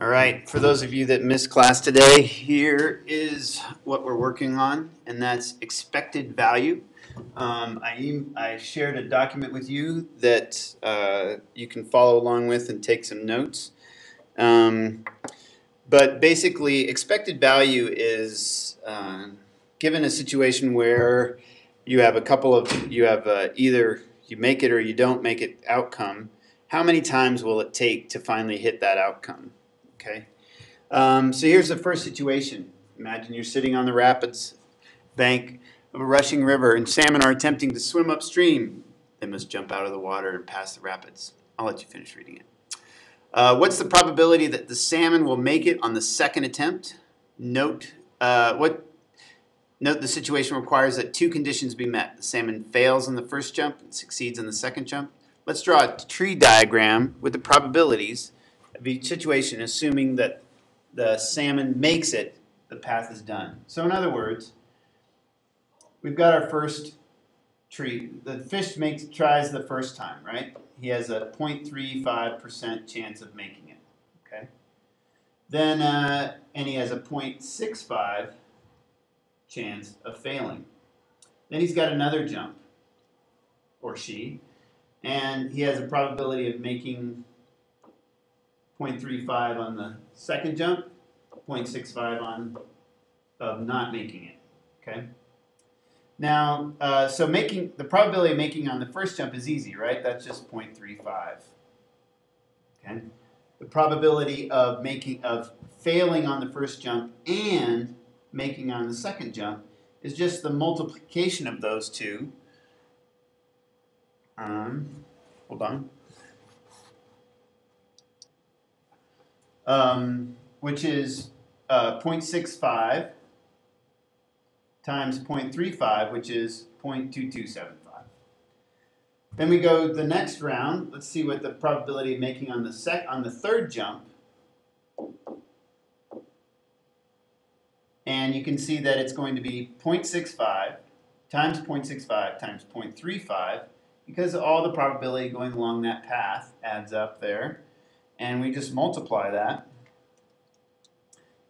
All right, for those of you that missed class today, here is what we're working on, and that's expected value. Um, I, I shared a document with you that uh, you can follow along with and take some notes. Um, but basically, expected value is uh, given a situation where you have a couple of, you have uh, either you make it or you don't make it outcome, how many times will it take to finally hit that outcome? Okay. Um, so here's the first situation. Imagine you're sitting on the rapids bank of a rushing river, and salmon are attempting to swim upstream. They must jump out of the water and pass the rapids. I'll let you finish reading it. Uh, what's the probability that the salmon will make it on the second attempt? Note uh, what. Note the situation requires that two conditions be met. The salmon fails on the first jump and succeeds on the second jump. Let's draw a tree diagram with the probabilities each situation, assuming that the salmon makes it, the path is done. So, in other words, we've got our first tree. The fish makes tries the first time, right? He has a 0.35% chance of making it. Okay. Then, uh, and he has a 0.65 chance of failing. Then he's got another jump, or she, and he has a probability of making 0.35 on the second jump, 0.65 on of not making it. Okay. Now, uh, so making the probability of making on the first jump is easy, right? That's just 0.35. Okay. The probability of making of failing on the first jump and making on the second jump is just the multiplication of those two. Um, hold on. Um, which is uh, 0.65 times 0.35, which is 0.2275. Then we go the next round. Let's see what the probability of making on the sec on the third jump. And you can see that it's going to be 0.65 times 0.65 times 0.35 because all the probability going along that path adds up there. And we just multiply that.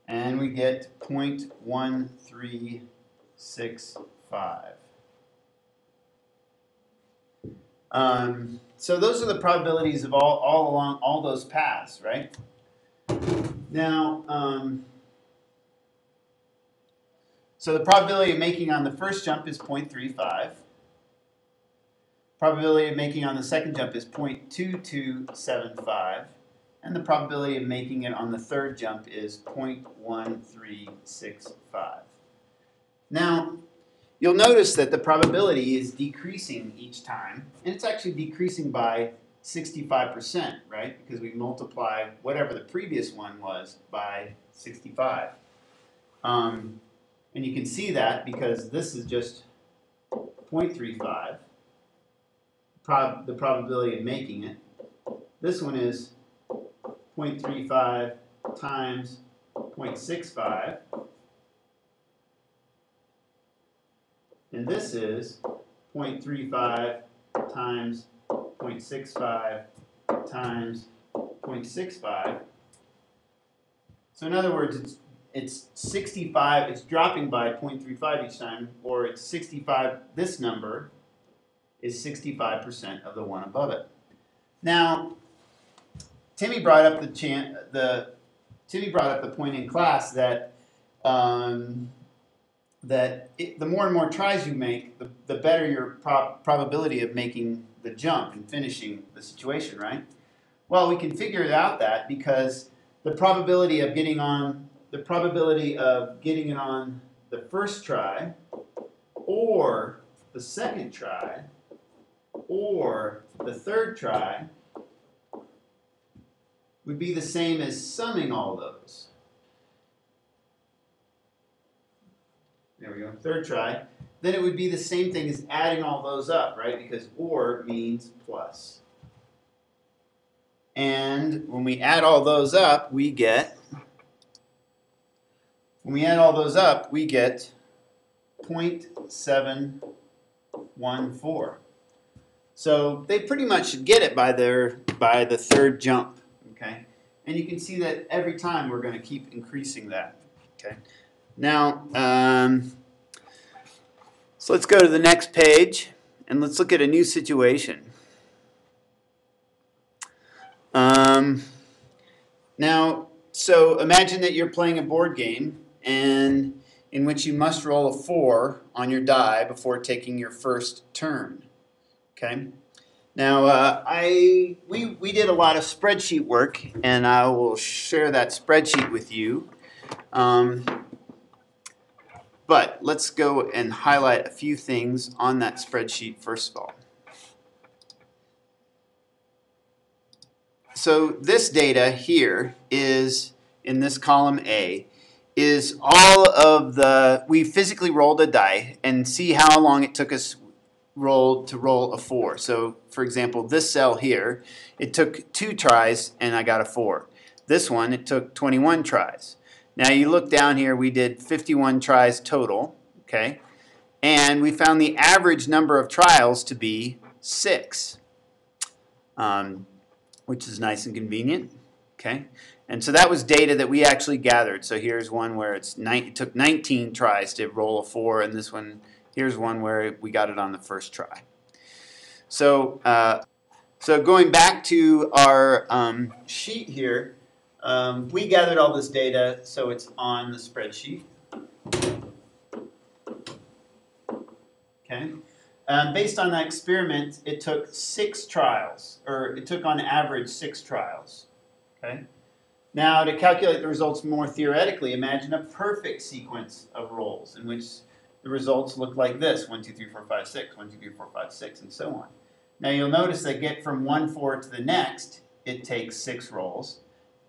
And we get 0.1365. Um, so those are the probabilities of all, all along all those paths, right? Now, um, so the probability of making on the first jump is 0.35. Probability of making on the second jump is 0.2275. And the probability of making it on the third jump is 0.1365. Now, you'll notice that the probability is decreasing each time, and it's actually decreasing by 65%, right? Because we multiply whatever the previous one was by 65. Um, and you can see that because this is just 0.35, prob the probability of making it. This one is 0.35 times 0.65. And this is 0.35 times 0.65 times 0.65. So in other words, it's it's 65, it's dropping by 0.35 each time, or it's 65, this number is 65% of the one above it. Now, Timmy brought up the chan the Timmy brought up the point in class that um, that it, the more and more tries you make, the, the better your prob probability of making the jump and finishing the situation, right? Well, we can figure out that because the probability of getting on the probability of getting it on the first try or the second try or the third try would be the same as summing all those. There we go, third try. Then it would be the same thing as adding all those up, right? Because or means plus. And when we add all those up, we get when we add all those up, we get 0.714. So they pretty much get it by their by the third jump, okay? And you can see that every time we're going to keep increasing that. Okay. Now, um, so let's go to the next page and let's look at a new situation. Um, now, so imagine that you're playing a board game and in which you must roll a four on your die before taking your first turn. Okay. Now, uh, I we we did a lot of spreadsheet work, and I will share that spreadsheet with you. Um, but let's go and highlight a few things on that spreadsheet first of all. So this data here is in this column A is all of the, we physically rolled a die and see how long it took us roll to roll a four. So for example, this cell here, it took two tries and I got a four. This one, it took 21 tries. Now you look down here, we did 51 tries total, okay? And we found the average number of trials to be six, um, which is nice and convenient, okay? And so that was data that we actually gathered. So here's one where it's it took 19 tries to roll a four, and this one, here's one where we got it on the first try. So, uh, so going back to our um, sheet here, um, we gathered all this data, so it's on the spreadsheet. Okay. Um, based on that experiment, it took six trials, or it took on average six trials. Okay. Now, to calculate the results more theoretically, imagine a perfect sequence of rolls in which the results look like this 1, 2, 3, 4, 5, 6, 1, 2, 3, 4, 5, 6, and so on. Now, you'll notice that get from one 4 to the next, it takes six rolls.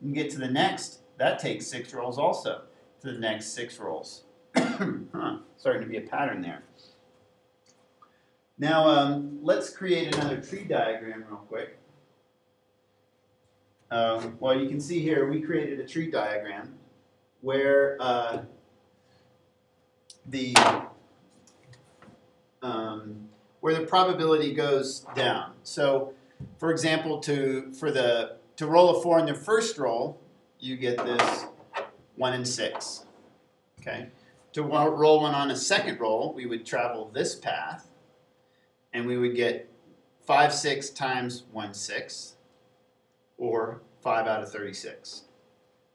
You get to the next, that takes six rolls also, to the next six rolls. huh, starting to be a pattern there. Now, um, let's create another tree diagram real quick. Um, well, you can see here we created a tree diagram where uh, the um, where the probability goes down. So, for example, to for the to roll a four in the first roll, you get this one in six. Okay. To roll one on a second roll, we would travel this path, and we would get five six times one six or 5 out of 36.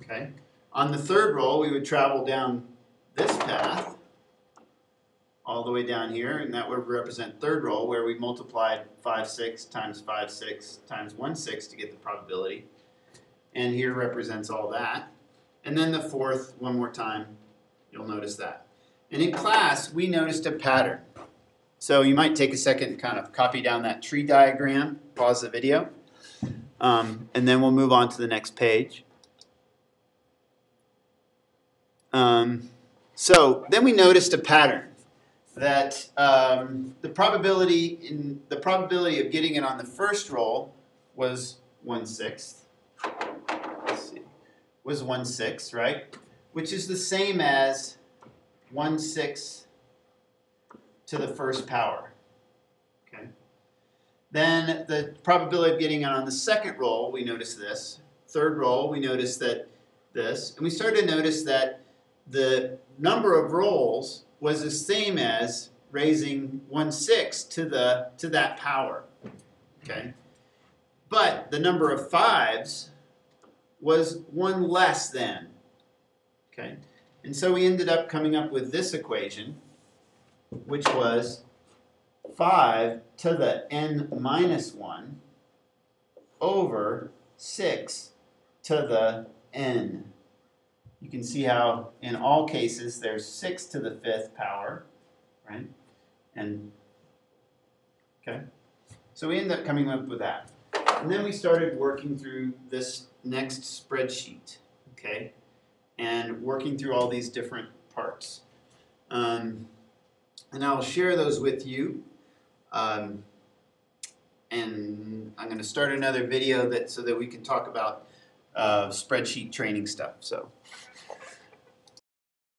Okay? On the third roll, we would travel down this path all the way down here, and that would represent third roll, where we multiplied 5, 6 times 5, 6 times 1, 6 to get the probability. And here represents all that. And then the fourth, one more time, you'll notice that. And in class, we noticed a pattern. So you might take a second and kind of copy down that tree diagram, pause the video. Um, and then we'll move on to the next page. Um, so then we noticed a pattern that um, the probability in the probability of getting it on the first roll was one sixth. Let's see, was one sixth, right? Which is the same as one sixth to the first power. Okay. Then the probability of getting it on the second roll, we notice this. Third roll, we notice that this. And we started to notice that the number of rolls was the same as raising one sixth to the to that power. Okay. But the number of fives was one less than. Okay. And so we ended up coming up with this equation, which was 5 to the n minus 1 over 6 to the n. You can see how in all cases there's 6 to the fifth power, right? And, okay? So we end up coming up with that. And then we started working through this next spreadsheet, okay? And working through all these different parts. Um, and I'll share those with you um, and I'm going to start another video that so that we can talk about uh, spreadsheet training stuff. So.